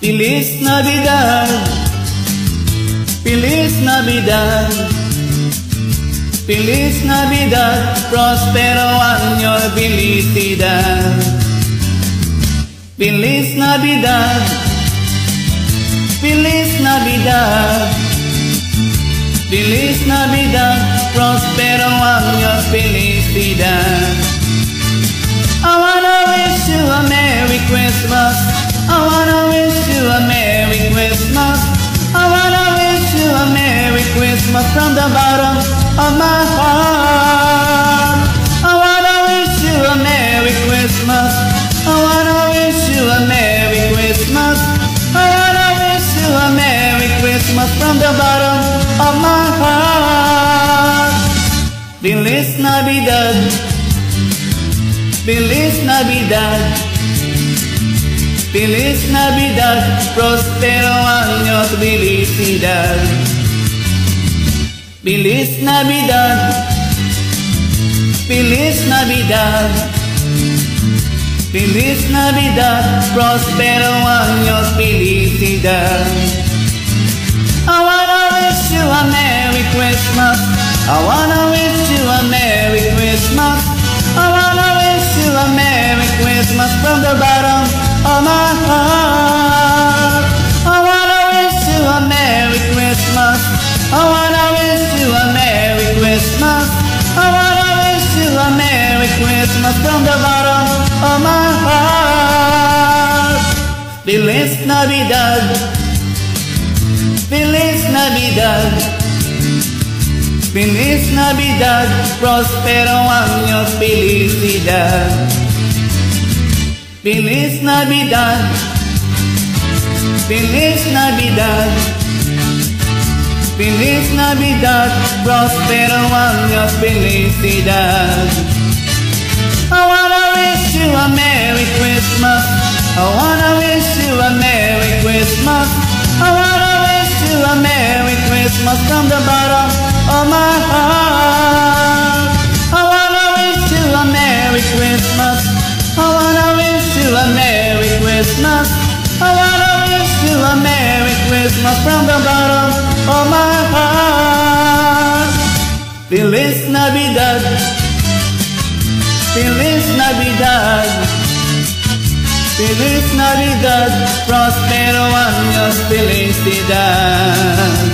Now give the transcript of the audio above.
Feliz Navidad, Feliz Navidad, Feliz Navidad, próspero año, felicidad. Feliz Navidad, Feliz Navidad, Feliz Navidad, próspero año, felicidad. I wanna wish you a Merry Christmas. Bottom of. I wanna wish you a Merry Christmas. I wanna wish you a Merry Christmas. I wanna wish you a Merry Christmas from the bottom of my heart. Feliz Navidad. Feliz Navidad. Feliz Navidad, próspero año, felicidad. Feliz Navidad, Feliz Navidad, Feliz Navidad, próspero año, felicidad. I wanna wish you a Merry Christmas. I wanna wish you a Merry Christmas. I wanna wish you a Merry Christmas from the bottom of my heart. I wanna wish you a Merry Christmas. I wanna wish Christmas. I wanna wish you a Merry Christmas from the bottom of my heart. Feliz Navidad. Feliz Navidad. Feliz Navidad, próspero año, felicidad. Feliz Navidad, Feliz Navidad, Feliz Navidad, próspero año, felicidad. I wanna wish you a Merry Christmas. I wanna wish you a Merry Christmas. I wanna wish you a Merry Christmas from the bottom of my heart. I wanna wish you a Merry Christmas. I wanna wish you a Merry Christmas. I wanna wish you a Merry Christmas from the bottom of my. Feliz Navidad. Feliz Navidad. Feliz Navidad. Próspero años, felicidad.